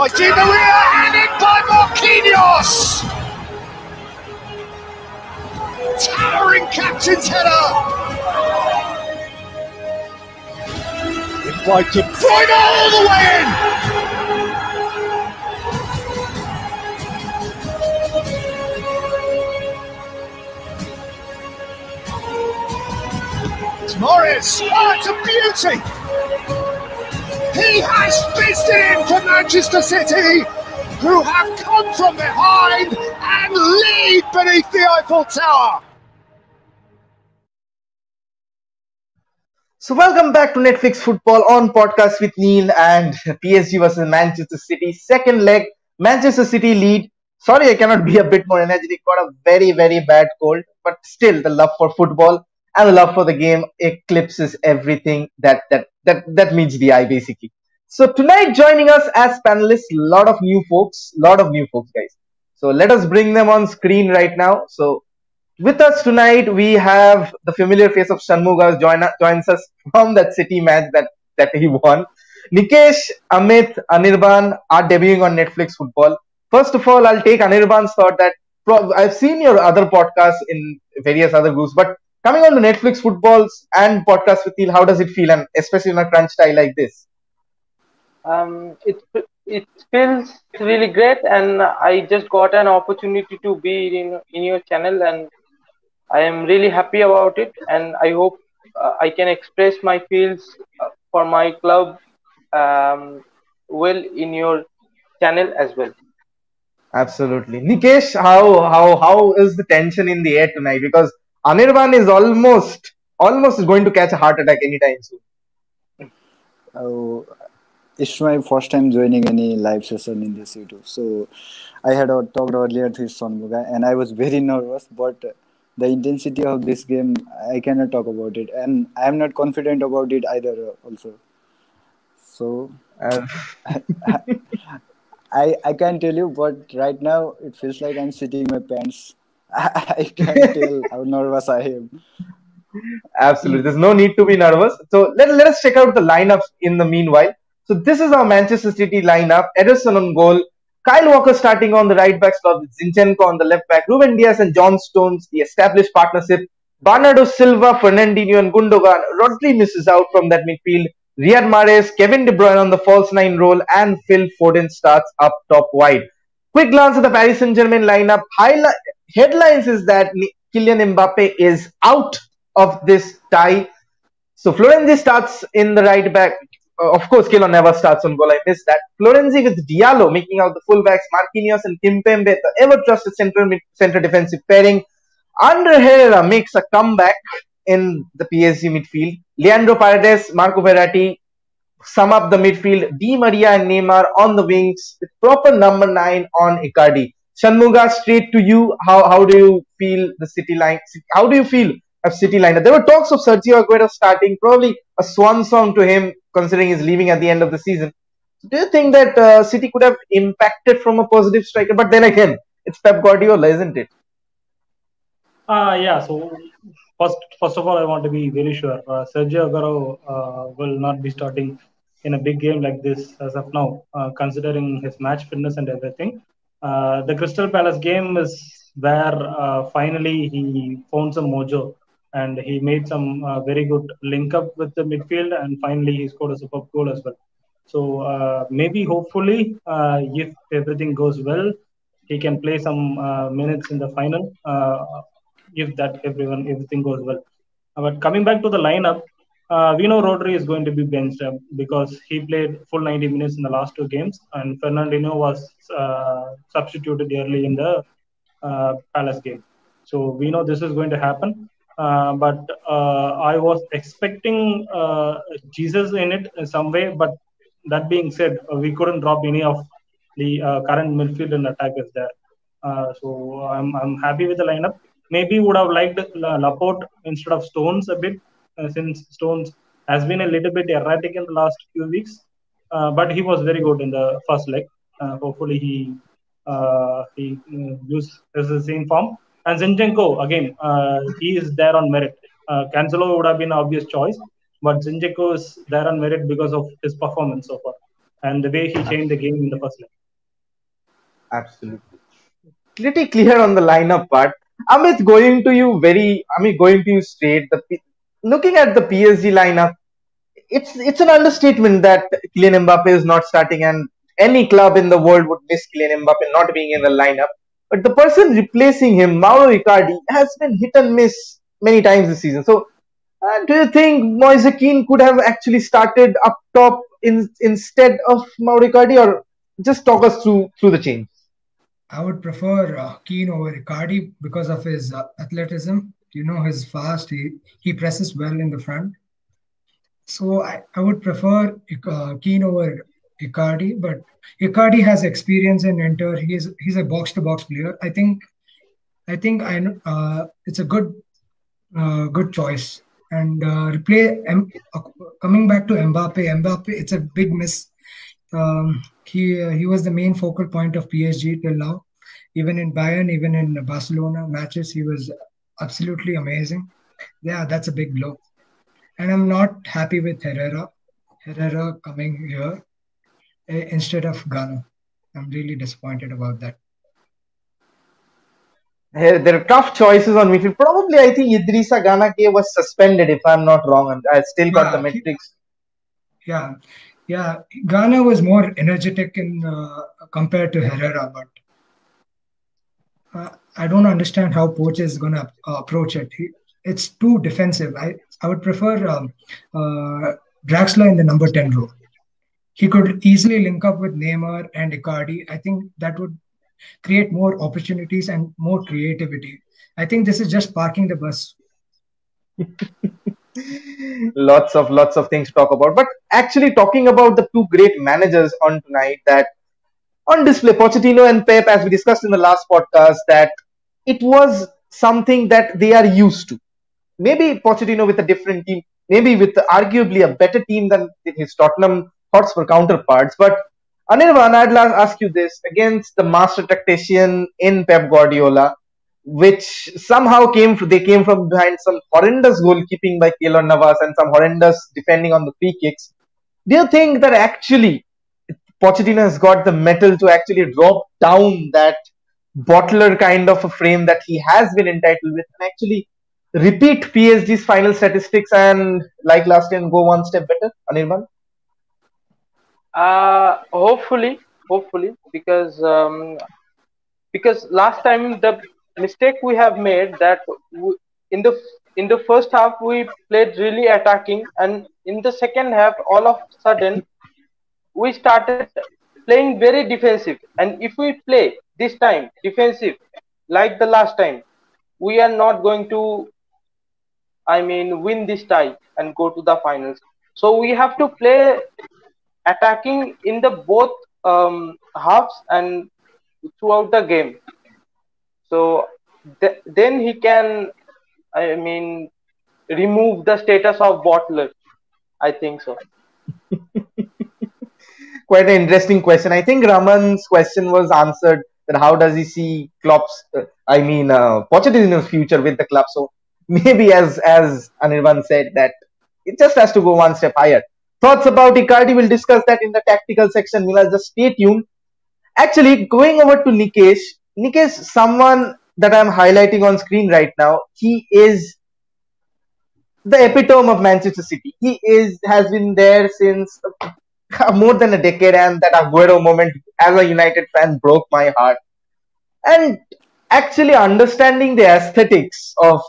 by Di Maria and in by Marquinhos. Towering captain's header. In by De Bruyne all the way in. Mahrez. Oh, it's a beauty. He has fizzed it in for Manchester City, who have come from behind and lead beneath the Eiffel Tower. So welcome back to Netflix Football on podcast with Neil and PSG versus Manchester City. Second leg, Manchester City lead. Sorry, I cannot be a bit more energetic. Got a very, very bad cold, but still the love for football and the love for the game eclipses everything that that that that meets the eye basically. So tonight joining us as panelists, a lot of new folks, a lot of new folks, guys. So let us bring them on screen right now. So with us tonight, we have the familiar face of Shanmuga join, joins us from that City match that, that he won. Nikesh, Amit, Anirban are debuting on Netflix Football. First of all, I'll take Anirban's thought that I've seen your other podcasts in various other groups, but coming on to Netflix Footballs and podcast with Neil, how does it feel, and especially in a crunch style like this? Um, it it feels really great, and I just got an opportunity to be in in your channel, and I am really happy about it, and I hope uh, I can express my feels uh, for my club um, well in your channel as well. Absolutely. Nikesh, how how how is the tension in the air tonight? Because Anirban is almost almost going to catch a heart attack anytime soon. Oh, it's my first time joining any live session in this YouTube. So I had talked earlier to Shanmuga and I was very nervous, but the intensity of this game, I cannot talk about it. And I am not confident about it either, also. So Uh, I, I can't tell you, but right now it feels like I'm sitting in my pants. I can't tell how nervous I am. Absolutely. There's no need to be nervous. So let, let us check out the lineups in the meanwhile. So this is our Manchester City lineup. Ederson on goal. Kyle Walker starting on the right back slot Zinchenko on the left back. Ruben Dias and John Stones, the established partnership. Bernardo Silva, Fernandinho and Gundogan. Rodri misses out from that midfield. Riyad Mahrez, Kevin De Bruyne on the false nine role and Phil Foden starts up top wide. Quick glance at the Paris Saint-Germain lineup. Highlight, headlines is that Kylian Mbappe is out of this tie. So Florenzi starts in the right back. Uh, of course, Keylor Navas starts on goal. I missed that. Florenzi with Diallo making out the fullbacks. Marquinhos and Kimpembe, the ever-trusted central center defensive pairing. Ander Herrera makes a comeback in the PSG midfield. Leandro Paredes, Marco Verratti sum up the midfield. Di Maria and Neymar on the wings with proper number nine on Icardi. Shanmuga, straight to you. How how do you feel the City line? How do you feel of City lineup? There were talks of Sergio Aguero starting, probably a swan song to him, considering he's leaving at the end of the season. Do you think that uh, City could have impacted from a positive striker? But then again, it's Pep Guardiola, isn't it? Uh, yeah, so first, first of all, I want to be very sure uh, Sergio Aguero uh, will not be starting in a big game like this as of now, uh, considering his match fitness and everything. Uh, the Crystal Palace game is where uh, finally he found some mojo and he made some uh, very good link up with the midfield and finally he scored a superb goal as well. So uh, maybe, hopefully, uh, if everything goes well, he can play some minutes in the final. If that everyone everything goes well. But coming back to the lineup, uh, we know Rodri is going to be benched uh, because he played full 90 minutes in the last two games, and Fernandinho was uh, substituted early in the uh, Palace game. So we know this is going to happen. Uh, but uh, I was expecting Jesus in it in some way. But that being said, we couldn't drop any of the current midfield and attackers there. So I'm, I'm happy with the lineup. Maybe would have liked Laporte instead of Stones a bit, since Stones has been a little bit erratic in the last few weeks. Uh, but he was very good in the first leg. Uh, hopefully he uh, he use is the same form. And Zinchenko again, he is there on merit. Uh, Cancelo would have been an obvious choice, but Zinchenko is there on merit because of his performance so far. and the way he changed the game in the first leg. Absolutely. Pretty clear on the lineup part. Amit, going to you very, I mean, going to you straight. The looking at the PSG lineup, it's it's an understatement that Kylian Mbappe is not starting, and any club in the world would miss Kylian Mbappe not being in the lineup. But the person replacing him, Mauro Icardi, has been hit and miss many times this season. So, uh, do you think Moise Kean could have actually started up top in, instead of Mauro Icardi, or just talk us through through the change? I would prefer uh, Kean over Icardi because of his uh, athleticism. You know, he's fast. He he presses well in the front. So I, I would prefer uh, Kean over Icardi, but Icardi has experience in Inter. He's he's a box to box player. I think I think I uh, it's a good uh, good choice. And uh, replay M- uh, coming back to Mbappe. Mbappe, it's a big miss. Um, he uh, he was the main focal point of PSG till now. Even in Bayern, even in Barcelona matches, he was absolutely amazing. Yeah, that's a big blow. And I'm not happy with Herrera. Herrera coming here eh, instead of Gana. I'm really disappointed about that. There are tough choices on midfield. Probably, I think Idrissa Gana was suspended, if I'm not wrong, and I still got Yeah, the he- metrics. Yeah, yeah. Gana was more energetic in uh, compared to Herrera, but uh, I don't understand how Poch is going to uh, approach it. He, it's too defensive. I, I would prefer um, uh, Draxler in the number 10 role. He could easily link up with Neymar and Icardi. I think that would create more opportunities and more creativity. I think this is just parking the bus. lots of lots of things to talk about. But actually, talking about the two great managers on tonight that on display, Pochettino and Pep, as we discussed in the last podcast, that it was something that they are used to. Maybe Pochettino with a different team, maybe with arguably a better team than his Tottenham Hotspur counterparts. But Anirvan, I'd ask you this against the master tactician in Pep Guardiola, which somehow came they came from behind some horrendous goalkeeping by Keylor Navas and some horrendous defending on the free kicks. Do you think that actually Pochettino has got the mettle to actually drop down that bottler kind of a frame that he has been entitled with and actually repeat PSG's final statistics and like last year go one step better? Anirban? Uh, hopefully, hopefully, because um, because last time the mistake we have made that w- in the in the first half we played really attacking, and in the second half, all of a sudden we started playing very defensive. And if we play this time defensive like the last time, we are not going to, I mean, win this tie and go to the finals. So we have to play attacking in the both um, halves and throughout the game. So th- then he can, I mean, remove the status of bottler. I think so. Quite an interesting question. I think Raman's question was answered that how does he see Klopp's, uh, I mean, uh, Pochettino's future with the club. So maybe as as Anirban said that it just has to go one step higher. Thoughts about Icardi, we'll discuss that in the tactical section. We'll just stay tuned. Actually, going over to Nikesh, Nikesh, someone that I'm highlighting on screen right now, he is the epitome of Manchester City. He is has been there since more than a decade, and that Aguero moment as a United fan broke my heart. And actually understanding the aesthetics of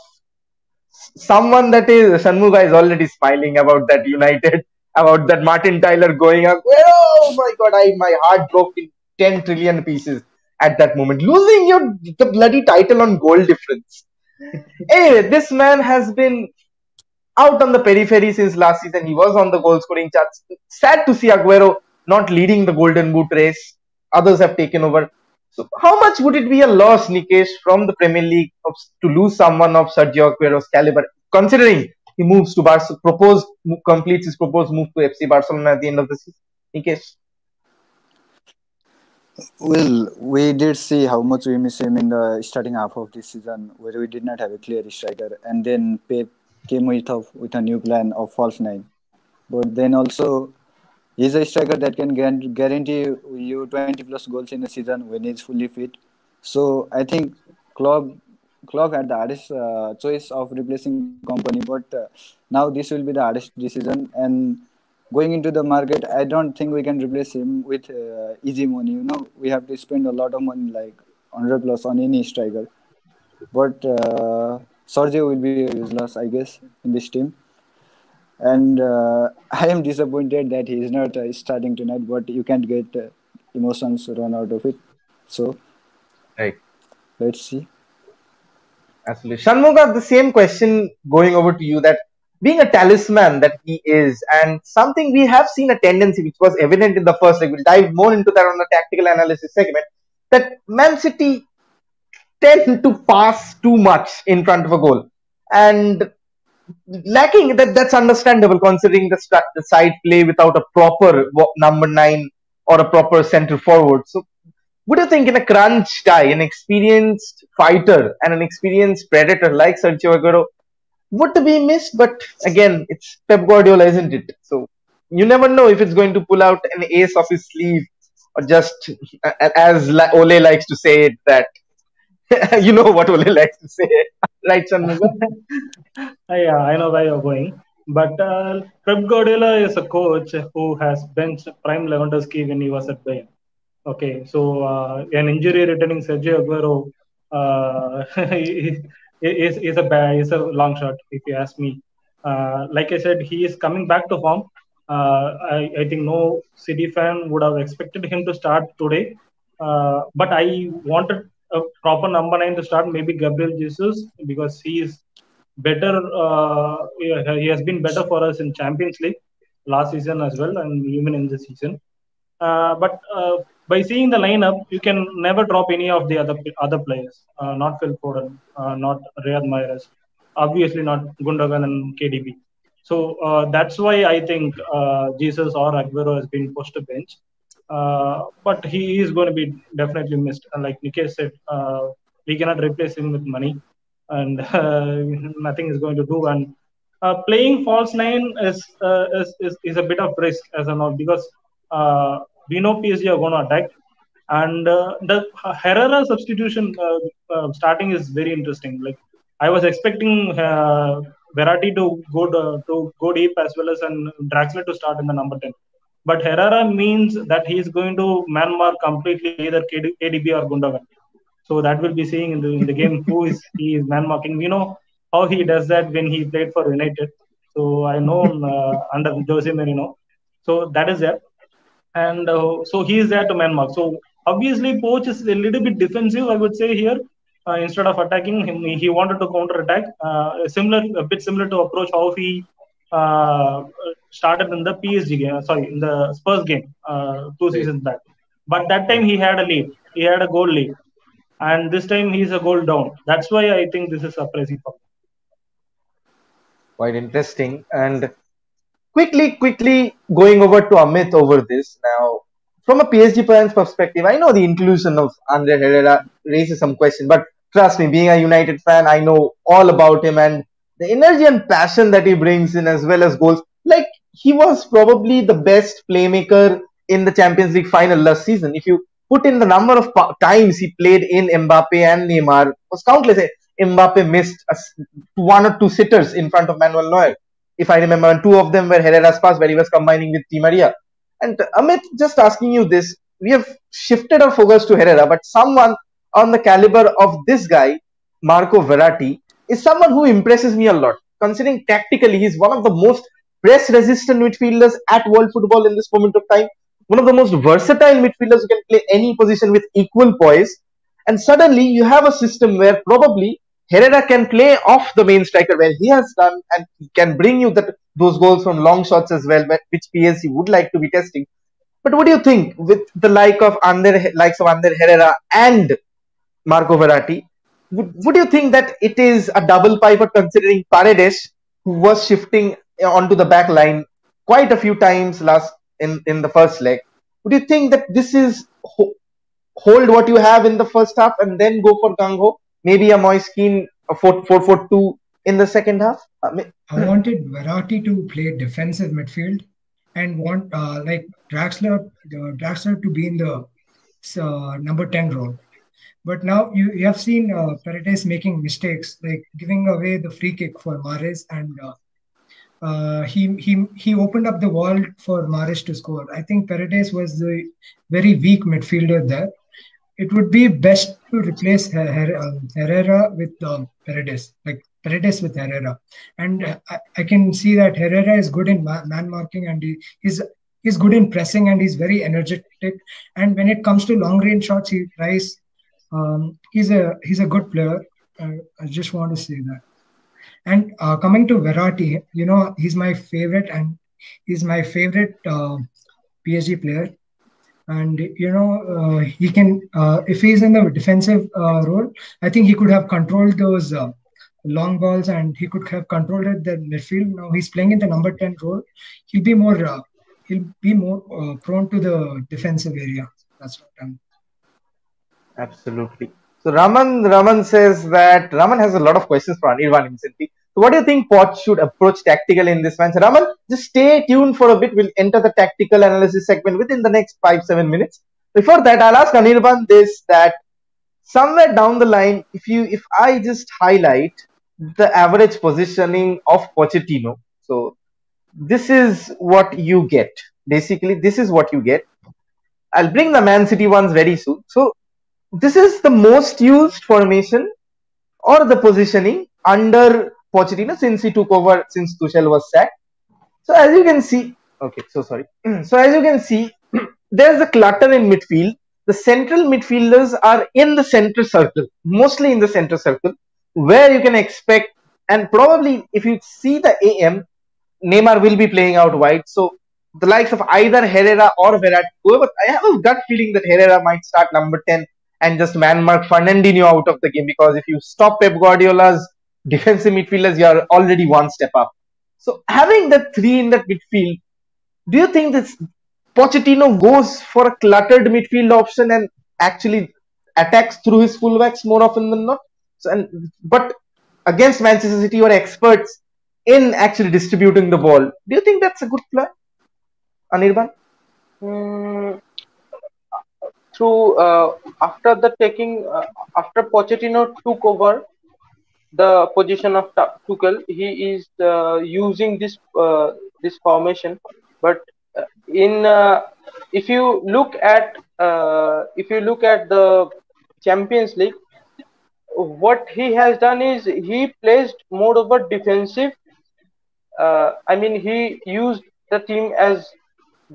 someone that is Shanmuga is already smiling about that United, about that Martin Tyler going up. Oh my god, I my heart broke in 10 trillion pieces at that moment. Losing your the bloody title on goal difference. anyway, this man has been out on the periphery since last season. He was on the goal scoring charts. Sad to see Aguero not leading the Golden Boot race. Others have taken over. So, how much would it be a loss, Nikesh, from the Premier League of, to lose someone of Sergio Aguero's caliber, considering he moves to Barcelona, proposed, completes his proposed move to FC Barcelona at the end of the season? Nikesh. Well, we did see how much we miss him in the starting half of this season, where we did not have a clear striker, and then Pep came with a, with a new plan of false nine. But then also, he's a striker that can guarantee you 20 plus goals in a season when he's fully fit. So I think Klopp Klopp had the hardest uh, choice of replacing Kompany, but uh, now this will be the hardest decision. And going into the market, I don't think we can replace him with uh, easy money. You know, we have to spend a lot of money, like 100 plus, on any striker. But uh, Sergio will be useless, I guess, in this team. And uh, I am disappointed that he is not uh, starting tonight, but you can't get uh, emotions run out of it. So, right. let's see. Absolutely. Shanmuga, the same question going over to you that being a talisman that he is, and something we have seen a tendency which was evident in the first leg, we'll dive more into that on the tactical analysis segment, that Man City tend to pass too much in front of a goal. And lacking that that's understandable considering the, the side play without a proper number nine or a proper center forward. So what do you think in a crunch guy, an experienced fighter and an experienced predator like Sergio Aguero would be missed? But again, it's Pep Guardiola, isn't it? So you never know if it's going to pull out an ace of his sleeve or just, as Ole likes to say it, that you know what Ole likes to say, right, Shanmuga? yeah, I know where you're going. But uh, Pep Guardiola is a coach who has benched Prime Lewandowski when he was at Bayern. Okay, so uh, an injury returning Sergio Aguero uh, is is a bad, is a long shot if you ask me. Uh, like I said, he is coming back to form. Uh, I, I think no City fan would have expected him to start today, uh, but I wanted a proper number nine to start. Maybe Gabriel Jesus because he is better. Uh, he has been better for us in Champions League last season as well, and even in this season. Uh, but uh, by seeing the lineup, you can never drop any of the other other players. Uh, not Phil Foden, uh, not Riyad Mahrez, obviously not Gundogan and KDB. So uh, that's why I think Jesus or Aguero has been pushed to bench. Uh, but he is going to be definitely missed. And like Nikesh said, uh, we cannot replace him with money, and nothing is going to do. And playing false nine is, is, is is a bit of risk as a all because we know PSG are going to attack. And uh, the Herrera substitution uh, uh, starting is very interesting. Like I was expecting uh, Verratti to go to, to, go deep as well as and Draxler to start in the number ten. But Herrera means that he is going to man mark completely either KDB or Gundogan. So that will be seeing in the in the game who is he is man marking. We know how he does that when he played for United. So I know uh, under Jose Mourinho. So that is there and uh, so he is there to man mark. So obviously, Poch is a little bit defensive, I would say here. Uh, instead of attacking him, he wanted to counter attack. Uh, similar, a bit similar to approach how he started in the PSG game. Sorry, in the Spurs game uh, two seasons back. But that time he had a lead. He had a goal lead, and this time he's a goal down. That's why I think this is surprising for me. Quite interesting, and quickly, quickly going over to Amit over this now. From a PSG fan's perspective, I know the inclusion of Ander Herrera raises some question, but trust me, being a United fan, I know all about him and the energy and passion that he brings in, as well as goals. Like he was probably the best playmaker in the Champions League final last season. If you put in the number of times he played in Mbappe and Neymar, was countless. Eh, Mbappe missed one or two sitters in front of Manuel Neuer if I remember, and two of them were Herrera's pass where he was combining with Di Maria. And uh, Amit, just asking you this, we have shifted our focus to Herrera, but someone on the caliber of this guy, Marco Verratti, is someone who impresses me a lot. Considering tactically, he's one of the most press-resistant midfielders at world football in this moment of time. One of the most versatile midfielders who can play any position with equal poise. And suddenly, you have a system where probably Herrera can play off the main striker where he has done and he can bring you that those goals from long shots as well, which PSG would like to be testing. But what do you think with the like of Ander, likes of Ander Herrera and Marco Verratti? Would, would you think that it is a double pivot considering Paredes, who was shifting onto the back line quite a few times last in, in the first leg? Would you think that this is hold what you have in the first half and then go for Gangho? maybe a a 4 4 4 2 in the second half? I wanted Verratti to play defensive midfield and want uh, like Draxler, uh, Draxler to be in the uh, number ten role. But now you, you have seen uh, Paredes making mistakes, like giving away the free kick for Mahrez, and uh, uh, he he he opened up the wall for Mahrez to score. I think Paredes was the very weak midfielder there. It would be best to replace um, Herrera with um, Paredes, like Paredes with Herrera, and I, I can see that Herrera is good in ma- man marking and he, he's he's good in pressing and he's very energetic. And when it comes to long range shots, he tries. Um, he's a he's a good player. Uh, I just want to say that. And uh, coming to Verratti, you know, he's my favorite, and he's my favorite uh, PSG player. And you know, uh, he can uh, if he's in the defensive uh, role, I think he could have controlled those long balls, and he could have controlled the midfield. Now he's playing in the number ten role. He'll be more he'll be more prone to the defensive area. That's what I'm. Absolutely. So Raman Raman says that Raman has a lot of questions for Anirvan instantly. So what do you think Poch should approach tactical in this match? Raman, just stay tuned for a bit. We'll enter the tactical analysis segment within the next five, seven minutes. Before that, I'll ask Anirvan this that somewhere down the line, if you if I just highlight the average positioning of Pochettino, so this is what you get. Basically, this is what you get. I'll bring the Man City ones very soon. So this is the most used formation or the positioning under Pochettino since he took over since Tuchel was sacked. So as you can see, okay, so sorry. So as you can see, there's a clutter in midfield. The central midfielders are in the center circle, mostly in the center circle, where you can expect, and probably if you see the AM, Neymar will be playing out wide. So the likes of either Herrera or Verratti, whoever, I have a gut feeling that Herrera might start number 10 and just man mark Fernandinho out of the game because if you stop Pep Guardiola's defensive midfielders, you are already one step up. So having the three in that midfield, do you think this Pochettino goes for a cluttered midfield option and actually attacks through his fullbacks more often than not? So, and but against Manchester City, you are experts in actually distributing the ball. Do you think that's a good plan, Anirban? Mm, uh, after the taking uh, after Pochettino took over the position of Tuchel, he is uh, using this uh, this formation. But uh, in uh, if you look at if you look at the Champions League, what he has done is he placed more of a defensive. I mean, he used the team as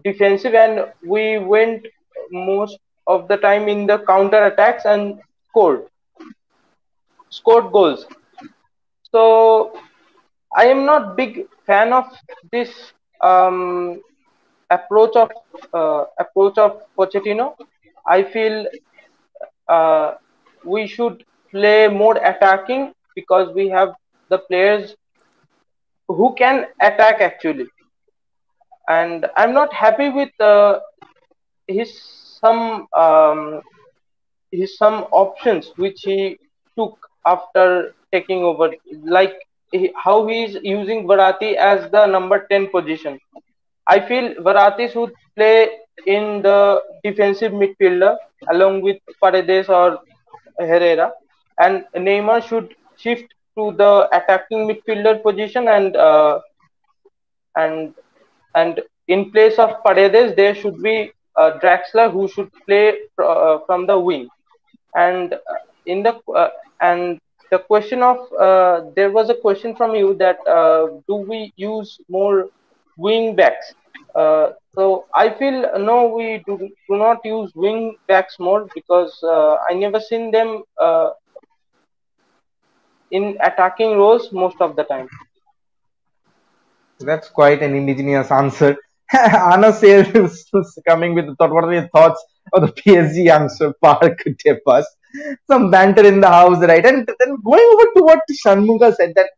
defensive, and we went most of the time in the counter attacks and scored scored goals. So I am not big fan of this um, approach of uh, approach of Pochettino. I feel uh, we should play more attacking because we have the players who can attack actually. And I'm not happy with uh, his some um, his some options which he took after taking over, like he, how he is using Verratti as the number 10 position. I feel Verratti should play in the defensive midfielder along with Paredes or Herrera, and Neymar should shift to the attacking midfielder position and uh, and and in place of Paredes there should be Draxler who should play uh, from the wing, and uh, in the uh, and the question of there was a question from you that do we use more wing backs? So I feel no, we do, do not use wing backs more because I never seen them in attacking roles most of the time. That's quite an indigenous answer. Anna says coming with the thought. What are your thoughts of the PSG youngster Park Tepas? Some banter in the house, right? And then going over to what Shanmuga said that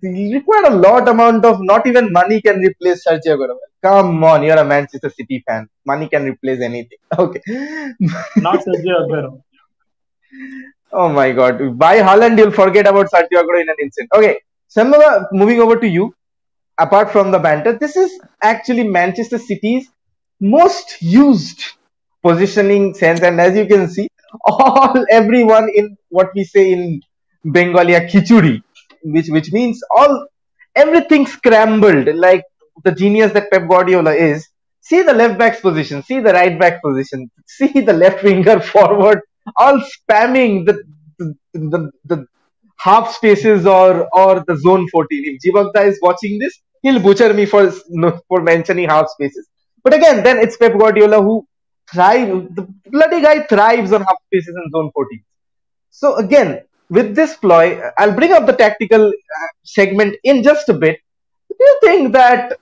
he required a lot amount of not even money can replace Sergio Aguero. Come on, you're a Manchester City fan. Money can replace anything. Okay. Not Sergio Aguero. Oh my god. By Haaland, you'll forget about Sergio Aguero in an instant. Okay. Shanmuga, moving over to you. Apart from the banter, this is actually Manchester City's most used positioning sense. And as you can see, all everyone in what we say in Bengali, khichuri, which which means all everything scrambled, like the genius that Pep Guardiola is. See the left back's position, see the right back position, see the left winger forward, all spamming the the, the, the half spaces or or the zone 14. If Jivagda is watching this, he'll butcher me for for mentioning half spaces. But again, then it's Pep Guardiola who thrives. The bloody guy thrives on half spaces and zone 14. So again, with this ploy, I'll bring up the tactical uh, segment in just a bit. Do you think that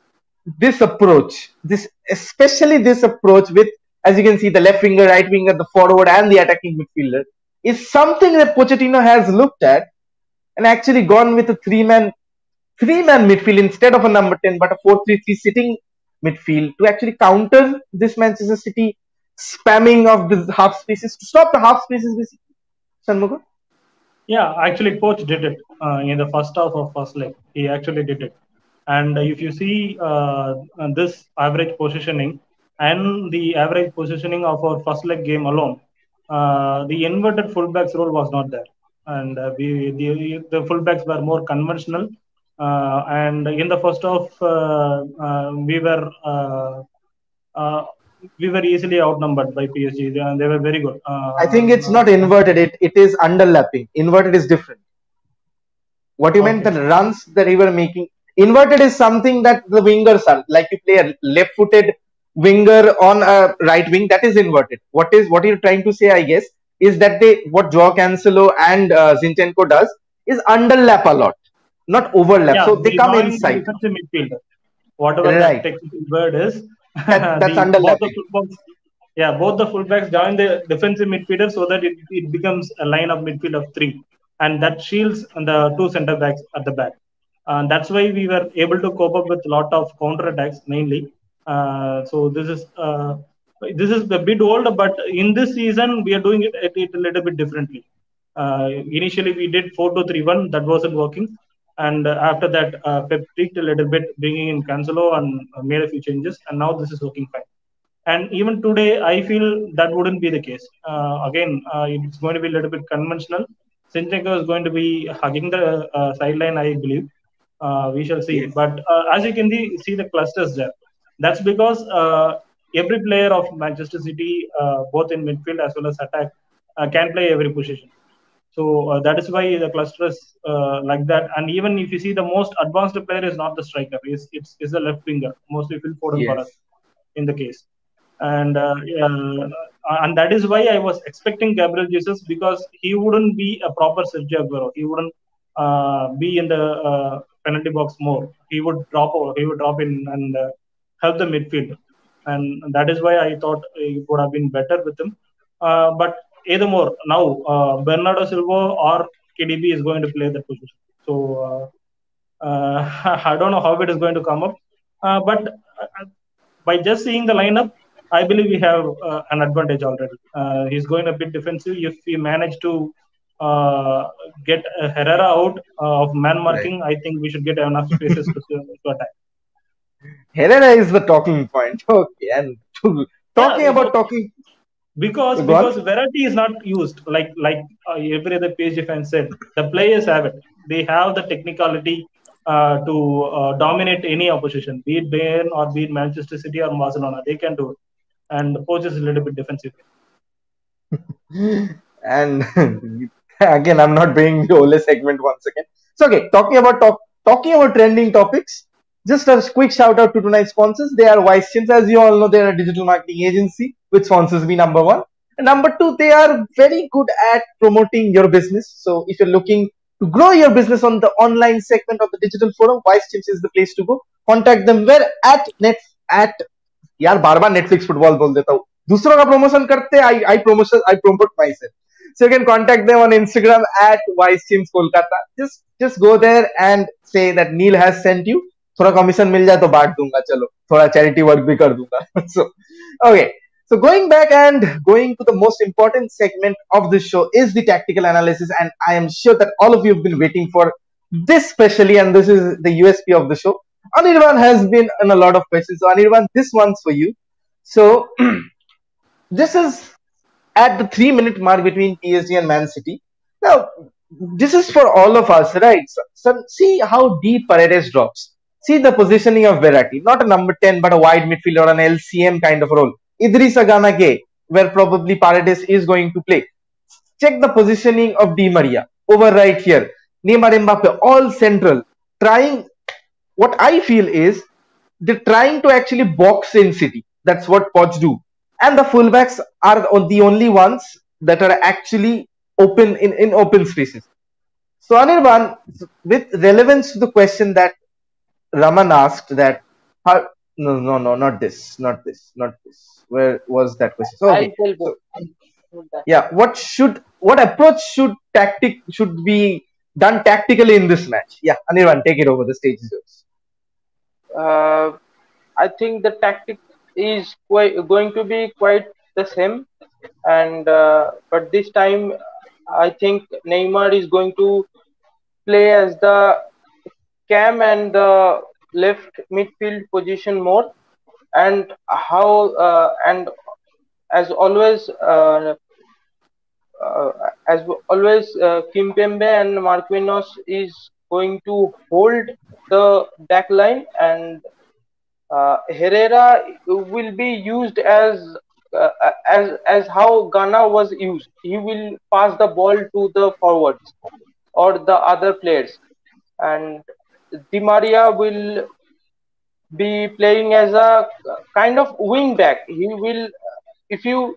this approach, this especially this approach with, as you can see, the left winger, right winger, the forward, and the attacking midfielder, is something that Pochettino has looked at and actually gone with a three-man three-man midfield instead of a number 10, but a 4-3-3 sitting midfield to actually counter this Manchester City spamming of the half spaces to stop the half spaces basically. Yeah, actually, coach did it uh, in the first half of first leg. He actually did it. And if you see uh, this average positioning and the average positioning of our first leg game alone, uh, the inverted fullbacks role was not there. And uh, we, the, the fullbacks were more conventional. Uh, and in the first half, uh, we were we were easily outnumbered by PSG. They, they were very good. Uh, I think it's not inverted. It it is underlapping. Inverted is different. What you okay. meant the runs that we were making. Inverted is something that the wingers are like you play a left-footed winger on a right wing. That is inverted. What is what you're trying to say? I guess is that they what Joao Cancelo and uh, Zinchenko does is underlap a lot, not overlap. Yeah, so they come inside. Midfielder. Whatever right. that technical word is, that, that's the, both yeah, both the fullbacks join the defensive midfielder so that it, it becomes a line of midfield of three, and that shields the two centre backs at the back. And that's why we were able to cope up with a lot of counter attacks mainly. Uh, so this is uh, this is a bit old, but in this season we are doing it, it a little bit differently. Uh, initially we did 4-2-3-1 that wasn't working and uh, after that, uh, Pep tweaked a little bit, bringing in Cancelo and uh, made a few changes. And now this is working fine. And even today, I feel that wouldn't be the case. Uh, again, uh, it's going to be a little bit conventional. Zinchenko is going to be hugging the uh, sideline, I believe. we shall see. Yes. But as you can see the clusters there. That's because every player of Manchester City, both in midfield as well as attack, can play every position. So uh, that is why the cluster is uh, like that. And even if you see the most advanced player is not the striker, it's it's, it's the left winger, mostly Phil Foden yes. for us in the case. And uh, and that is why I was expecting Gabriel Jesus because he wouldn't be a proper Sergio Aguero. He wouldn't uh, be in the uh, penalty box more. He would drop over. He would drop in and uh, help the midfield. And that is why I thought it would have been better with him. but either more now uh, Bernardo Silva or KDB is going to play that position. So uh, uh, I don't know how it is going to come up, uh, but uh, by just seeing the lineup, I believe we have uh, an advantage already. he's going a bit defensive. If we manage to get Herrera out of man marking, right. I think we should get enough spaces to, to attack. Herrera is the talking point. Okay, and talking yeah, about talking because Go because on. Verratti is not used like like uh, every other PSG fan said. The players have it. They have the technicality uh, to uh, dominate any opposition, be it Bayern or be it Manchester City or Barcelona. They can do it, and the coach is a little bit defensive. and again, I'm not bringing the Ole segment once again. So okay, talking about talk, talking about trending topics. Just a quick shout out to tonight's sponsors. They are Wise Chimps. As you all know, they are a digital marketing agency which sponsors me number one. And number two, they are very good at promoting your business. So if you're looking to grow your business on the online segment of the digital forum, Wise Chimps is the place to go. Contact them where at net at यार बार बार Netflix football bol देता हूँ दूसरों का promotion करते I I promotion I promote so you can contact them on Instagram at Wise Chimps Kolkata. Just just go there and say that Neil has sent you. थोड़ा commission मिल जाए तो बांट दूंगा चलो थोड़ा चैरिटी वर्क भी कर दूंगा so okay so going back and going to the most important segment of this show is the tactical analysis and I am sure that all of you have been waiting for this specially and this is the USP of the show. Anirban has been in a lot of questions. So Anirban, this one's for you. So this is at the three minute mark between PSG and Man City. Now, this is for all of us, right? So, so see how deep Paredes drops. See the positioning of Verratti, not a number 10, but a wide midfielder or an LCM kind of role. Idrissa Gana Gueye, where probably Paredes is going to play. Check the positioning of Di Maria over right here. Neymar Mbappe, all central, trying. What I feel is they're trying to actually box in City. That's what Poch do. And the fullbacks are the only ones that are actually open in, in open spaces. So Anirban, with relevance to the question that Raman asked that how no no no not this not this not this. Where was that question? So okay. So, yeah what should what approach should tactic should be done tactically in this match? Yeah Anirban take it over. The stage is yours. Uh, I think the tactic is quite going to be quite the same, and uh, but this time I think Neymar is going to play as the cam and the left midfield position more, and how uh, and as always. Uh, uh, as always, uh, Kimpembe and Marquinhos is going to hold the back line, and uh, Herrera will be used as uh, as as how Gana was used. He will pass the ball to the forwards or the other players, and Di Maria will be playing as a kind of wing back. He will, if you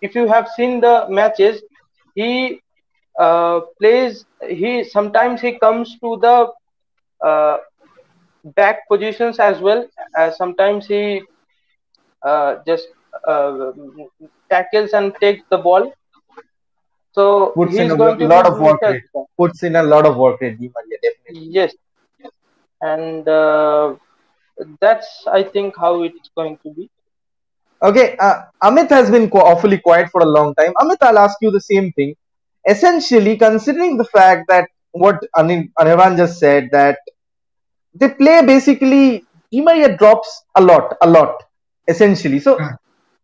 if you have seen the matches, he uh, plays. He sometimes he comes to the uh, back positions as well. Uh, sometimes he uh, just uh, tackles and takes the ball. So puts he's in a going to lot of work rate puts in a lot of work rate Di Maria definitely Yes, and uh, that's I think how it's going to be. Okay, uh, Amit has been qu- awfully quiet for a long time. Amit, I'll ask you the same thing. Essentially, considering the fact that what Ani- Anirban just said, that they play basically, Di Maria drops a lot, a lot, essentially. So, Yeah.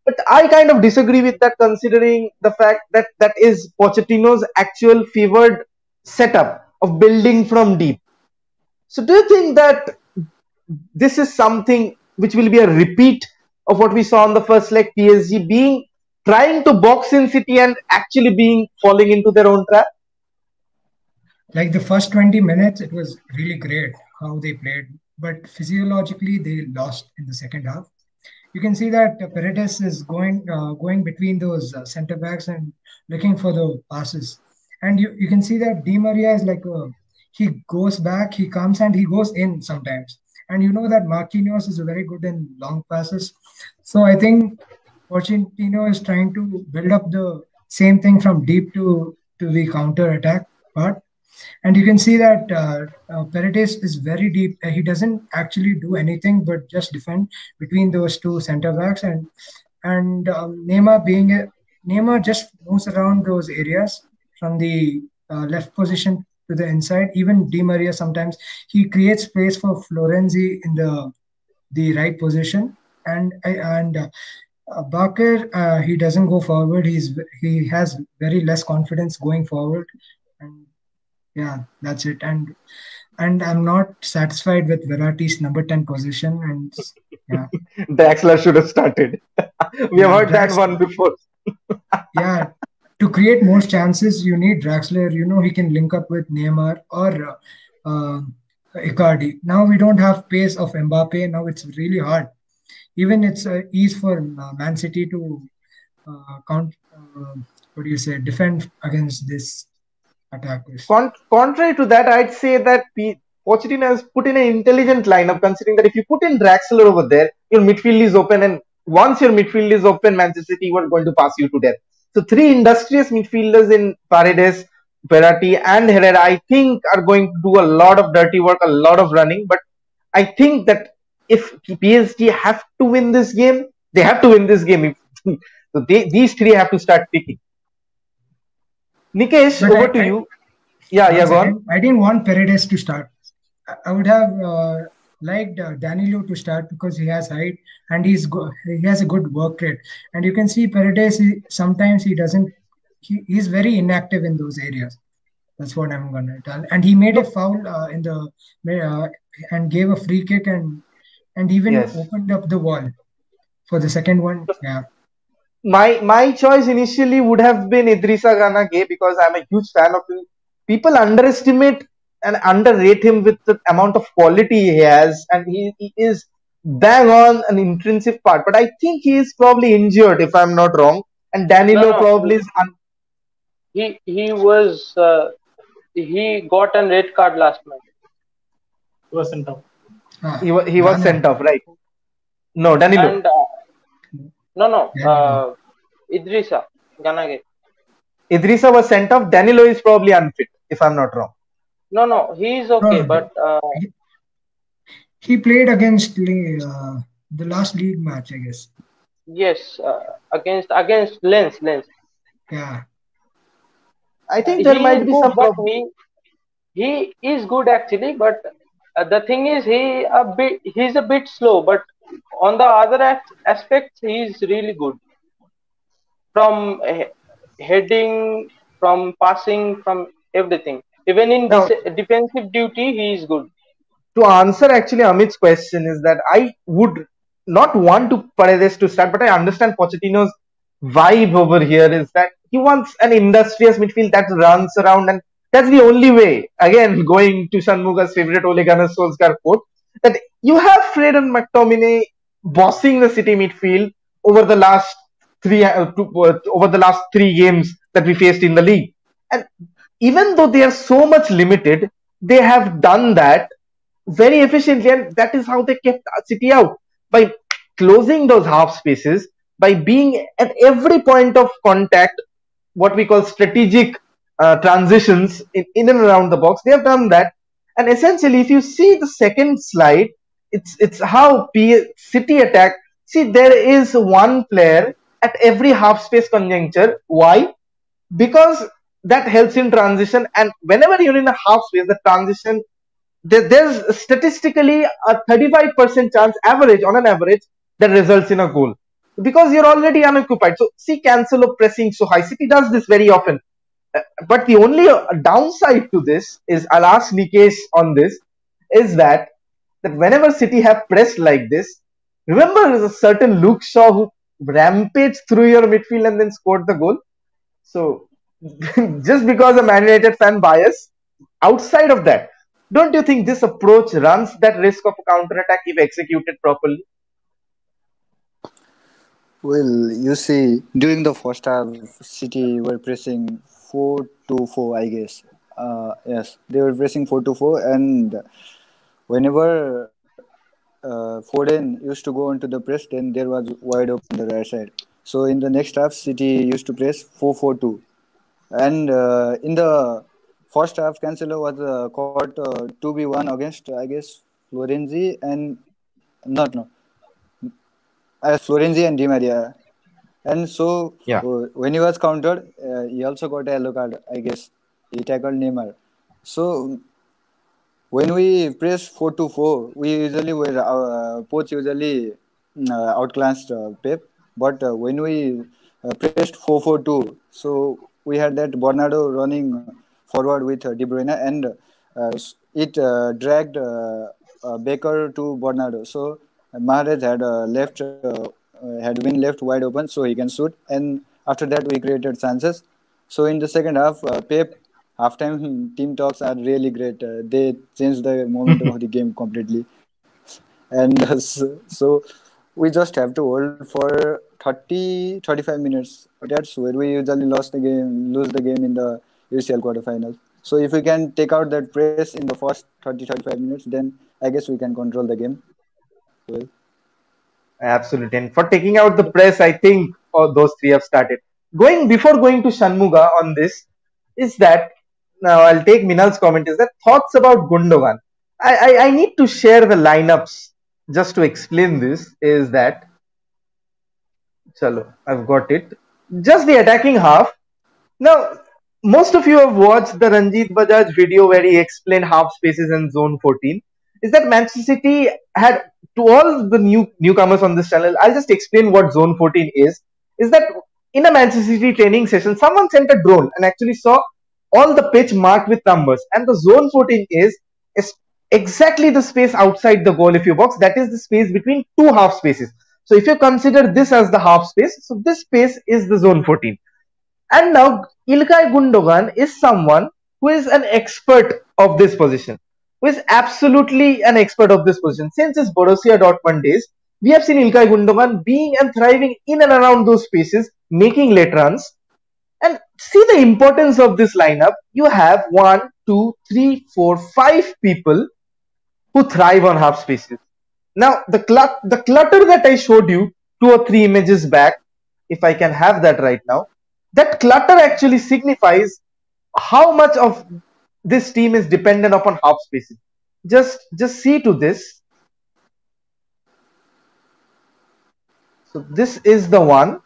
but I kind of disagree with that, considering the fact that that is Pochettino's actual favored setup of building from deep. So, do you think that this is something which will be a repeat of what we saw on the first leg PSG being trying to box in City and actually being falling into their own trap? Like the first 20 minutes, it was really great how they played, but physiologically they lost in the second half. You can see that Paredes is going uh, going between those uh, center backs and looking for the passes, and you, you can see that Di Maria is like a, he goes back, he comes and he goes in sometimes, and you know that Marquinhos is very good in long passes. So I think Pochettino is trying to build up the same thing from deep to to the counter attack part and you can see that uh, uh, Paredes is very deep. He doesn't actually do anything but just defend between those two center backs, and and um, Neymar being a Neymar just moves around those areas from the uh, left position to the inside. Even Di Maria sometimes he creates space for Florenzi in the the right position, and I- and. Uh, Bakker, uh, he doesn't go forward. He's he has very less confidence going forward, and yeah, that's it. And and I'm not satisfied with Verratti's number 10 position. And yeah, Draxler should have started. we have Yeah, heard that one before. yeah, to create more chances, you need Draxler. You know, he can link up with Neymar or uh, uh, Icardi. Now we don't have pace of Mbappe. Now it's really hard. Even it's uh, ease for uh, Man City to uh, count. Uh, what do you say? Defend against this attackers. Con- contrary to that, I'd say that P- Pochettino has put in an intelligent lineup, considering that if you put in Draxler over there, your midfield is open, and once your midfield is open, Manchester City were going to pass you to death. So three industrious midfielders in Paredes, Verratti, and Herrera, I think, are going to do a lot of dirty work, a lot of running. But I think that if PSG have to win this game, they have to win this game. So they, these three have to start picking. Nikesh, But over I- to I- you. Yeah, yeah, go on. I didn't want Paredes to start. I- I would have uh, liked uh, Danilo to start because he has height and he's go- he has a good work rate. And you can see Paredes. He, sometimes he doesn't. He, he's very inactive in those areas. That's what I'm gonna tell. And he made a foul uh, in the uh, and gave a free kick and and even Yes. opened up the wall for the second one. Yeah. my my choice initially would have been Idrissa Gana Gueye because I'm a huge fan of him. People underestimate and underrate him with the amount of quality he has, and he, he is bang on an intrinsic part. But I think he is probably injured, if I'm not wrong. And Danilo No, no. probably is. Un- He he was uh, he got a red card last night. He was sent off. Ah, he, wa- he was sent off, right? No, Danilo. And uh, no no Yeah. uh, Idrissa Gana Gueye. Idrissa was sent off. Danilo is probably unfit, if I'm not wrong. No no he is okay, No, but uh, He played against uh, the last league match, I guess. yes uh, against against Lens Lens. Yeah. I think there he might be some but problem. he he is good actually, but uh, the thing is he a bit he's a bit slow, but on the other as- aspects he is really good. From he- heading, from passing, from everything. Even in Now- defensive duty, he is good. to answer actually Amit's question is that I would not want to Paredes to start, but I understand Pochettino's vibe over here is that he wants an industrious midfield that runs around, and that's the only way. Again, going to Shanmuga's favorite Ole Gunnar Solskjaer quote, that you have Fred and McTominay bossing the City midfield over the last three uh, two, uh, over the last three games that we faced in the league, and even though they are so much limited, they have done that very efficiently, and that is how they kept City out by closing those half spaces, by being at every point of contact, what we call strategic uh, transitions in, in and around the box. They have done that, and essentially, if you see the second slide, it's it's how P- City attack. See, there is one player at every half space conjuncture. Why? Because that helps in transition, and whenever you're in a half space, the transition there, there's statistically a 35% chance average on an average that results in a goal. Because you're already unoccupied. So see cancelo pressing so high. City does this very often. Uh, but the only uh, downside to this is i'll ask nikesh on this is that that whenever city have pressed like this remember there's a certain luke shaw who rampaged through your midfield and then scored the goal? So just because a man united fan bias outside of that don't you think this approach runs that risk of a counter attack if executed properly? Well, you see, during the first half, City were pressing four to four, I guess. Uh, yes, they were pressing four to four, and whenever uh, Foden used to go into the press, then there was wide open the right side. So in the next half, City used to press four four two, and uh, in the first half, Cancelo was uh, caught uh, two v one against I guess Florenzi and not no uh, Florenzi and Di Maria. And so Yeah. uh, when he was countered, uh, he also got a yellow card, I guess. He tackled Neymar. So when we press 4 to 4, we usually were, uh, Poch usually uh, outclassed uh, Pep. But uh, when we uh, pressed 4 4 2, so we had that Bernardo running forward with uh, De Bruyne and uh, it uh, dragged Bakker to Bernardo. So Mahrez had left had been left wide open so he can shoot. And after that we created chances so in the second half uh, Pep halftime team talks are really great. Uh, they changed the momentum of the game completely. And uh, so, so we just have to hold for 30 35 minutes that's where we usually lost the game lose the game in the UCL quarterfinals so if we can take out that press in the first 30 35 minutes then I guess we can control the game well Absolutely. And for taking out the press, I think oh, those three have started. Going before going to Shanmuga on this is that now I'll take Minal's comment is that thoughts about Gundogan. I, I, I need to share the lineups just to explain this is that Chalo, I've got it. Just the attacking half. Now, most of you have watched the Ranjit Bajaj video where he explained half spaces in zone 14. is that Manchester City had to all the new newcomers on this channel. I'll just explain what Zone 14 is. Is that in a Manchester City training session, someone sent a drone and actually saw all the pitch marked with numbers, and the Zone 14 is, is exactly the space outside the goal if you box. That is the space between two half spaces. So if you consider this as the half space, so this space is the Zone 14. And now Ilkay Gundogan is someone who is an expert of this position who is absolutely an expert of this position. Since his Borussia Dortmund days, we have seen Ilkay Gundogan being and thriving in and around those spaces, making late runs. And see the importance of this lineup. You have one, two, three, four, five people who thrive on half spaces. Now, the, clut- the clutter that I showed you two or three images back, if I can have that right now, that clutter actually signifies how much of this team is dependent upon half spaces. Just just see to this. So this is the one.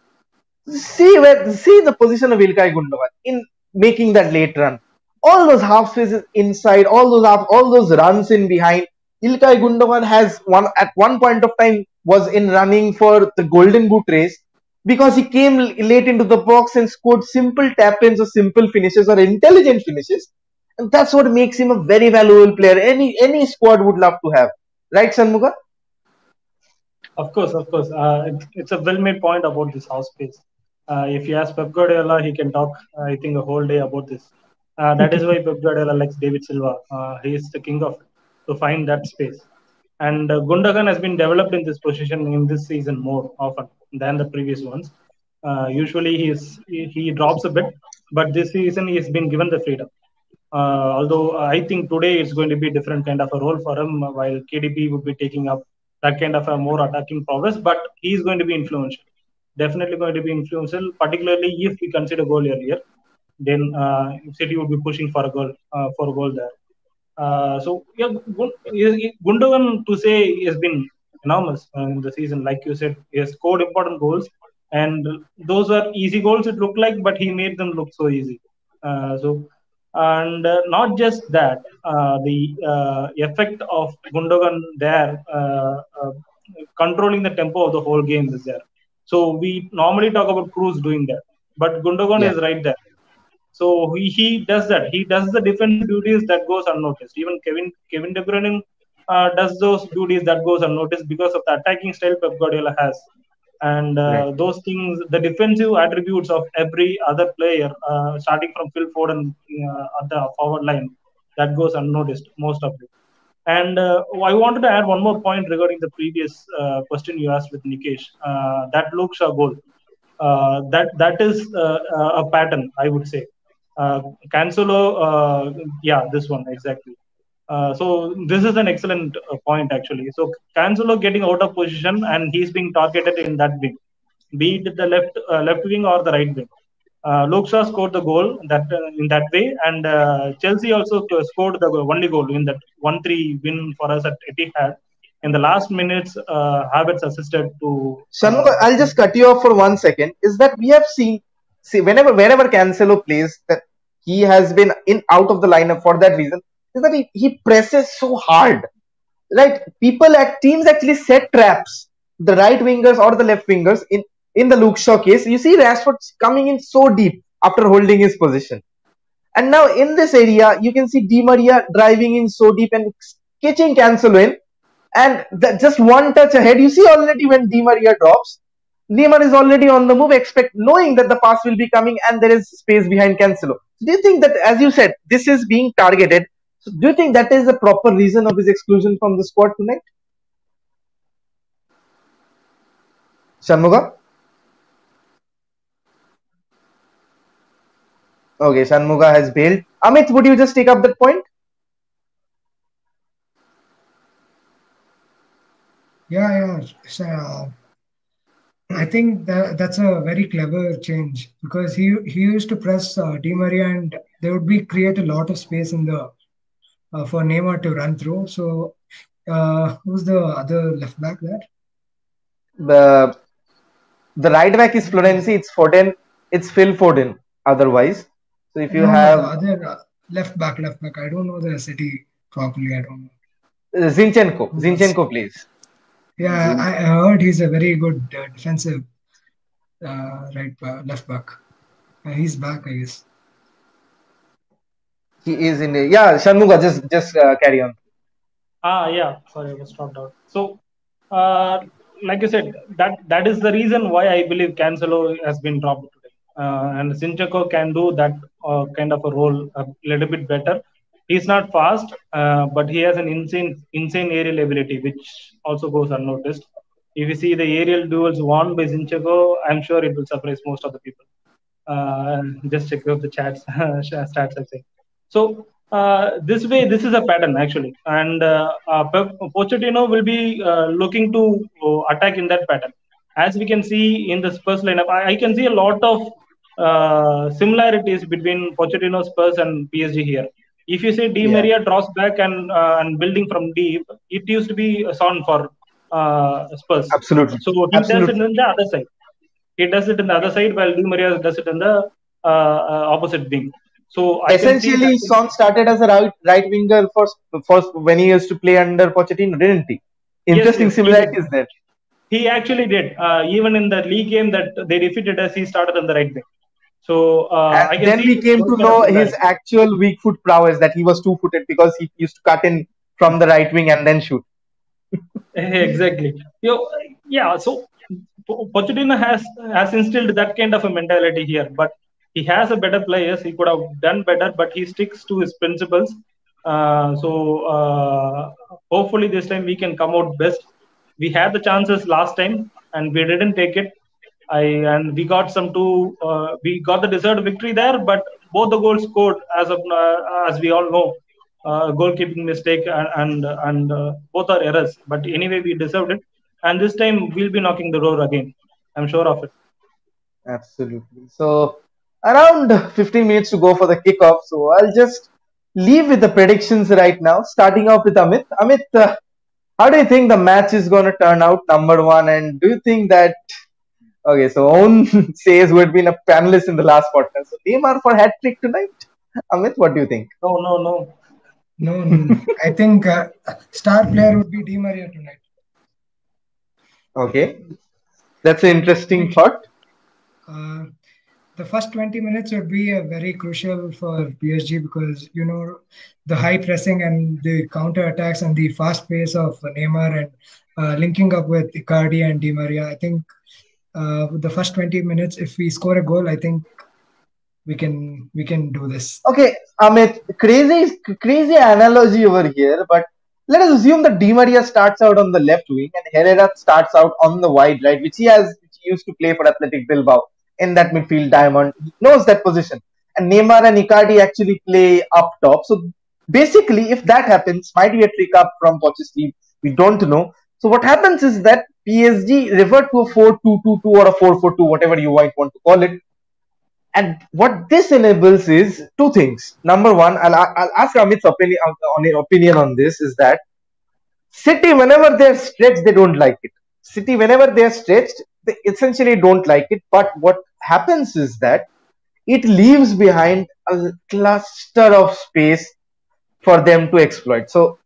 See where see the position of Ilkay Gundogan in making that late run. All those half spaces inside, all those half, all those runs in behind. Ilkay Gundogan has one at one point of time was in running for the Golden Boot race because he came late into the box and scored simple tap ins or simple finishes or intelligent finishes and that's what makes him a very valuable player. Any any squad would love to have, right, Shanmuga? Of course, of course. Uh, it, it's a well-made point about this house space. Uh, if you ask Pep Guardiola, he can talk, I think, a whole day about this. Uh, that is why Pep Guardiola likes David Silva. Uh, he is the king of to find that space. And uh, Gundogan has been developed in this position in this season more often than the previous ones. Uh, usually, he, is, he, drops a bit, but this season he has been given the freedom. Uh, although I think today it's going to be a different kind of a role for him, while KDB would be taking up that kind of a more attacking prowess, but he's going to be influential. Definitely going to be influential, particularly if we consider goal earlier. Then uh, City would be pushing for a goal uh, for a goal there. Uh, so yeah, Gundogan to say has been enormous in the season. Like you said, he has scored important goals, and those were easy goals. It looked like, but he made them look so easy. Uh, so and uh, not just that, uh, the uh, effect of Gundogan there controlling the tempo of the whole game is there. So we normally talk about Kroos doing that, but Gundogan yeah. is right there. So he, he does that. He does the defense duties that goes unnoticed. Even Kevin Kevin De Bruyne uh, does those duties that goes unnoticed because of the attacking style Pep Guardiola has and uh, right. those things the defensive attributes of every other player uh, starting from phil foden uh, at the forward line that goes unnoticed most of it and uh, i wanted to add one more point regarding the previous uh, question you asked with nikesh uh, that looks a goal that that is a pattern i would say cancelo yeah this one exactly uh, so this is an excellent uh, point actually. So Cancelo getting out of position and he's being targeted in that wing, be it the left uh, left wing or the right wing. Uh, Luke Shaw scored the goal that uh, in that way, and uh, Chelsea also scored the only goal in that one-three win for us at Etihad. In the last minutes, uh, Havertz assisted to. Shanmuga, I'll just cut you off for one second. Is that we have seen, see, whenever wherever Cancelo plays, that he has been in out of the lineup for that reason is that he, he presses so hard. Right? People at teams actually set traps. The right wingers or the left wingers in, in the Luke Shaw case, you see Rashford coming in so deep after holding his position. And now in this area, you can see Di Maria driving in so deep and catching Cancelo in. And the, just one touch ahead, you see already when Di Maria drops, Neymar is already on the move, expect knowing that the pass will be coming and there is space behind Cancelo. Do you think that, as you said, this is being targeted so do you think that is the proper reason of his exclusion from the squad tonight? Shanmuga? Okay, Shanmuga has bailed. Amit, would you just take up that point? Yeah, yeah. So, I think that that's a very clever change because he he used to press uh, Di Maria and there would be create a lot of space in the uh, for Neymar to run through. So, uh, who's the other left back there? The the right back is Florenzi. It's Foden. It's Phil Foden. Otherwise, so if you no, have other uh, left back, left back. I don't know the city properly. I don't know. Zinchenko. Zinchenko plays. Yeah, I I heard he's a very good uh, defensive uh, right ba- left back. Uh, he's back, I guess. He is in. A, yeah, Shanmuga, just just uh, carry on. Ah, yeah. Sorry, I was dropped out. So, uh, like you said, that that is the reason why I believe Cancelo has been dropped today. Uh, and Zinchenko can do that uh, kind of a role a little bit better. He's not fast, uh, but he has an insane insane aerial ability, which also goes unnoticed. If you see the aerial duels won by Zinchenko, I'm sure it will surprise most of the people. Uh, just check out the chats stats, I. So uh, this way, this is a pattern actually, and uh, uh, Pochettino will be uh, looking to uh, attack in that pattern. As we can see in the Spurs lineup, I, I can see a lot of similarities between Pochettino Spurs and PSG here. If you say Di Yeah. Maria draws back and uh, and building from deep, it used to be a Son for uh, Spurs. Absolutely. So he does it Absolutely. in the other side. He does it in the other side, while Di Maria does it in the uh, uh, opposite wing. So I Essentially, Son started as a right right winger first first when he used to play under Pochettino, didn't he? Interesting yes, similarities there. He actually did. Uh, even in the league game that they defeated us, he started on the right wing. So uh, then we came to know his actual weak foot prowess that he was two footed because he used to cut in from the right wing and then shoot. exactly. You know, yeah. So Po- Pochettino has has instilled that kind of a mentality here, but he has a better players. He could have done better, but he sticks to his principles. Uh, so uh, hopefully this time we can come out best. We had the chances last time and we didn't take it. I and we got some two. Uh, we got the deserved victory there, but both the goals scored as of uh, as we all know, uh, goalkeeping mistake and and, and uh, both are errors. But anyway, we deserved it, and this time we'll be knocking the door again. I'm sure of it. Absolutely. So around 15 minutes to go for the kickoff. So I'll just leave with the predictions right now. Starting off with Amit. Amit, uh, how do you think the match is going to turn out? Number one, and do you think that? Okay, so Owen says who had been a panelist in the last podcast. So Neymar for hat trick tonight. Amit, what do you think? No, no, no. No, no, I think uh, star player would be Di Maria tonight. Okay, that's an interesting thought. Uh, the first 20 minutes would be uh, very crucial for PSG because you know the high pressing and the counter attacks and the fast pace of Neymar and uh, linking up with Icardi and Di Maria. I think uh, the first 20 minutes, if we score a goal, I think we can we can do this. Okay, Amit, crazy, crazy analogy over here, but let us assume that Di Maria starts out on the left wing and Herrera starts out on the wide right, which he has, which he used to play for Athletic Bilbao in that midfield diamond. He knows that position, and Neymar and Icardi actually play up top. So basically, if that happens, might be a trick up from Pochettino. We don't know. So what happens is that PSG revert to a 4-2-2-2 or a 4-4-2, whatever you might want to call it. And what this enables is two things. Number one, I'll, I'll ask Amit's opinion on, opinion on this is that City, whenever they're stretched, they don't like it. City, whenever they're stretched, they essentially don't like it. But what happens is that it leaves behind a cluster of space for them to exploit. So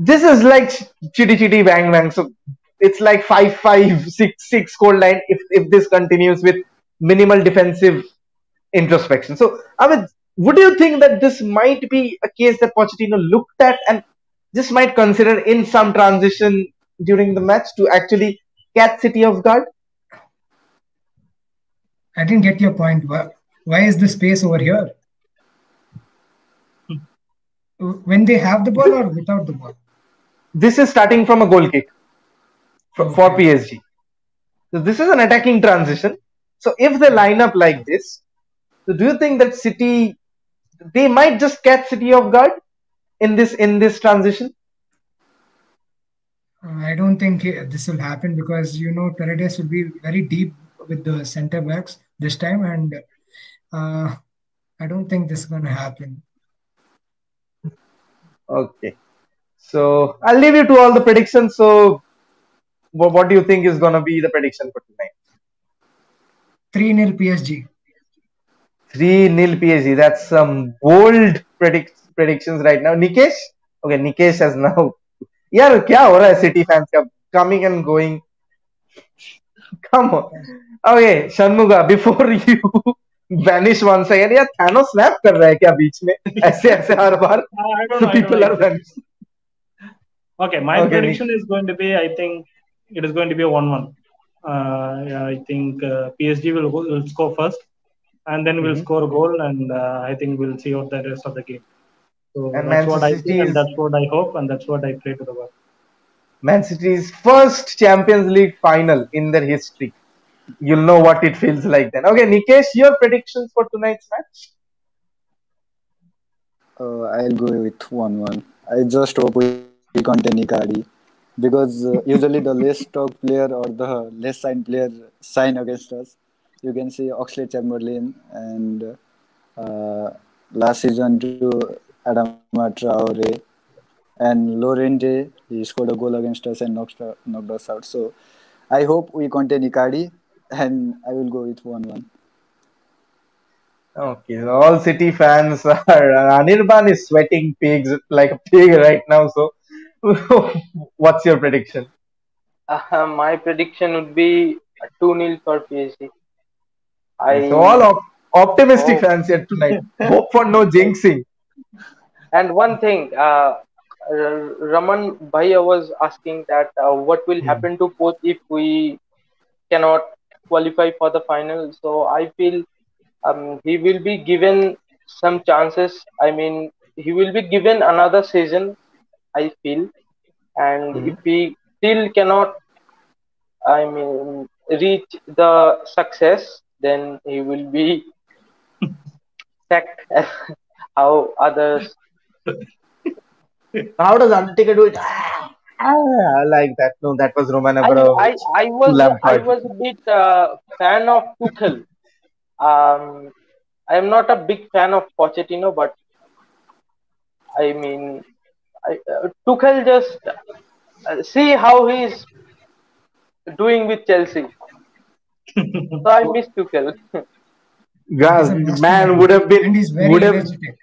this is like chitty chitty bang bang. So it's like five five six six score line if if this continues with minimal defensive introspection. So I mean, would you think that this might be a case that Pochettino looked at and just might consider in some transition during the match to actually catch City off guard? I didn't get your point. Why, why is the space over here? Hmm. When they have the ball or without the ball? This is starting from a goal kick for, for PSG. So this is an attacking transition. So if they line up like this, so do you think that City they might just catch City off guard in this in this transition? Uh, I don't think uh, this will happen because you know Paredes will be very deep with the center backs this time, and uh, I don't think this is going to happen. Okay. So I'll leave you to all the predictions. So what, what do you think is going to be the prediction for tonight? 3 0 PSG. 3 nil PSG. That's some bold predict, predictions right now. Nikesh? Okay, Nikesh has now यार क्या हो रहा है city fans का coming and going come okay Shanmuga before you vanish one second यार थैनो snap कर रहा है क्या बीच में ऐसे ऐसे हर बार I don't know. I people don't are know. vanishing Okay, my Okay, prediction is going to be. I think it is going to be a one-one. Uh, yeah, I think uh, PSG will go, will score first, and then we'll Mhm. score a goal, and uh, I think we'll see out the rest of the game. So And that's what I Manchester think, City and that's what I hope, and that's what I pray to the world. Man City's first Champions League final in their history. You'll know what it feels like then. Okay, Nikesh, your predictions for tonight's match? Uh, I'll go with 1 1. I just hope we, we contain Icardi because uh, usually the less talk player or the less signed player sign against us. You can see Oxlade Chamberlain and uh, last season to Adama Traore and Llorente. He scored a goal against us and knocked, knocked us out. So I hope we contain Icardi and I will go with 1 1. Okay, all City fans are. Anirban is sweating pigs like a pig right now. So, what's your prediction? Uh, my prediction would be 2 0 for PSG. I So, all op- optimistic Oh. fans here tonight. Hope for no jinxing. and one thing, uh, Raman Bhaiya was asking that uh, what will Hmm. happen to Poch if we cannot qualify for the final. So I feel um, he will be given some chances. I mean, he will be given another season. I feel, and Mhm. if he still cannot, I mean, reach the success, then he will be sacked. How others How does Undertaker do it? Ah, ah, like that. No, that was Roman I, Abramovich. I, I was I was a bit uh, fan of Tuchel. Um, I am not a big fan of Pochettino, but I mean, I, Tuchel just uh, see how he's doing with Chelsea. so I miss Tuchel. God, He's a mastermind. man would have been and he's very would have energetic.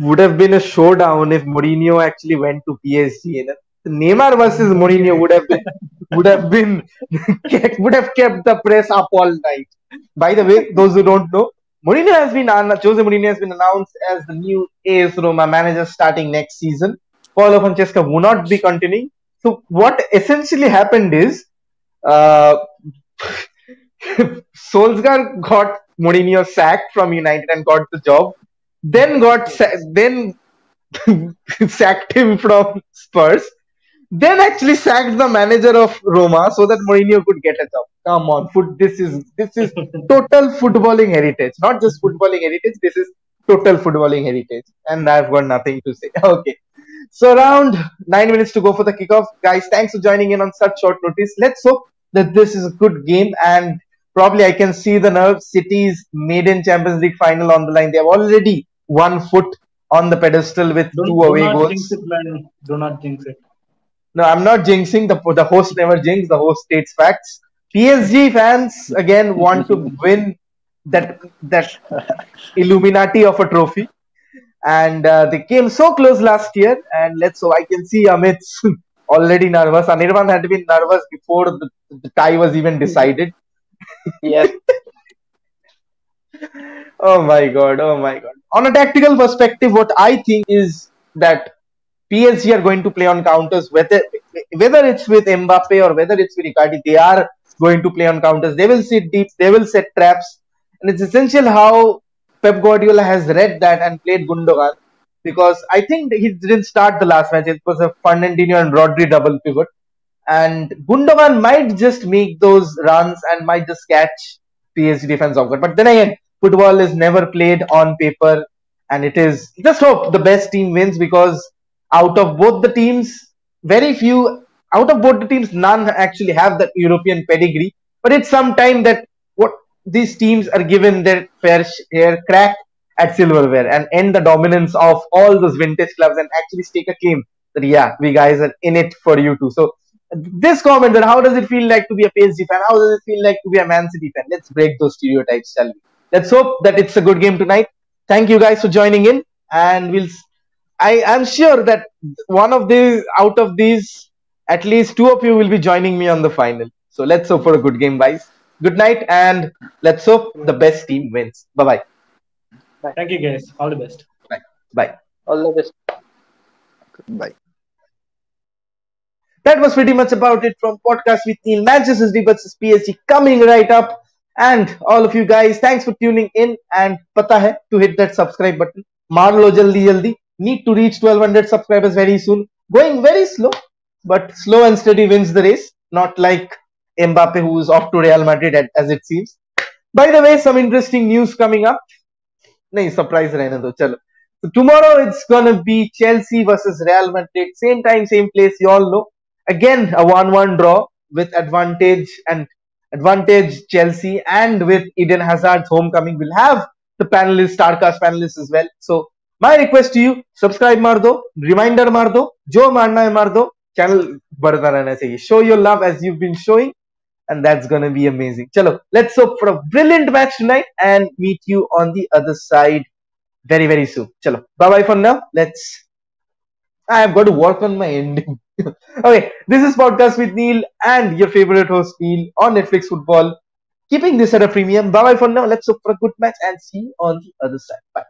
would have been a showdown if Mourinho actually went to PSG. You know? Neymar versus Mourinho would have been would have been would have kept the press up all night. By the way, those who don't know, Mourinho has been Jose Mourinho has been announced as the new AS Roma manager starting next season. Paulo Fonseca will not be continuing. So what essentially happened is, uh, Solskjaer got Mourinho sacked from United and got the job. Then got sa- then sacked him from Spurs. Then actually sacked the manager of Roma so that Mourinho could get a job. Come on, foot. This is this is total footballing heritage. Not just footballing heritage. This is total footballing heritage. And I've got nothing to say. Okay. So around nine minutes to go for the kickoff, guys. Thanks for joining in on such short notice. Let's hope that this is a good game and probably I can see the nerve City's maiden Champions League final on the line. They have already one foot on the pedestal with Don't, two do away not goals. jinx it, man. Do not jinx it. No, I'm not jinxing. The the host never jinx. The host states facts. PSG fans again want to win that that Illuminati of a trophy, and uh, they came so close last year. And let's so I can see Amit's already nervous. Anirban had been nervous before the, the tie was even decided. yes, Oh my god, oh my god. On a tactical perspective, what I think is that PSG are going to play on counters, whether whether it's with Mbappe or whether it's with Icardi, they are going to play on counters. They will sit deep, they will set traps, and it's essential how Pep Guardiola has read that and played Gundogan because I think he didn't start the last match. It was a Fernandinho and Rodri double pivot, and Gundogan might just make those runs and might just catch PSG defense off guard. But then again, football is never played on paper, and it is just hope the best team wins because out of both the teams, very few out of both the teams, none actually have that European pedigree. But it's some time that what these teams are given their fair share crack at silverware and end the dominance of all those vintage clubs and actually stake a claim that yeah, we guys are in it for you too. So this comment that how does it feel like to be a PSG fan? How does it feel like to be a Man City fan? Let's break those stereotypes, shall we? Let's hope that it's a good game tonight. Thank you guys for joining in, and we'll I am sure that one of these out of these, at least two of you will be joining me on the final. So let's hope for a good game, guys. Good night, and let's hope the best team wins. Bye bye. Thank you, guys. All the best. Bye bye. All the best. Bye. That was pretty much about it from podcast with Neil. Manchester City versus PSG coming right up. And all of you guys, thanks for tuning in. And pata hai to hit that subscribe button. Maar lo jaldi jaldi need to reach 1200 subscribers very soon. Going very slow, but slow and steady wins the race. Not like Mbappe who is off to Real Madrid as it seems. By the way, some interesting news coming up. No surprise, Reynaldo. Chalo. So tomorrow it's gonna be Chelsea versus Real Madrid. Same time, same place. You all know. Again, a one-one draw with advantage and advantage Chelsea, and with Eden Hazard's homecoming, we'll have the panelists, Starcast panelists as well. So my request to you subscribe मार दो reminder मार दो जो मारना है मार दो channel बढ़ता रहना चाहिए show your love as you've been showing and that's gonna be amazing. Chalo, let's hope for a brilliant match tonight and meet you on the other side very, very soon. Chalo, bye bye for now. Let's. I have got to work on my ending. okay, this is Podcast with Neil and your favorite host Neil on Netflix Football. Keeping this at a premium. Bye bye for now. Let's hope for a good match and see you on the other side. Bye.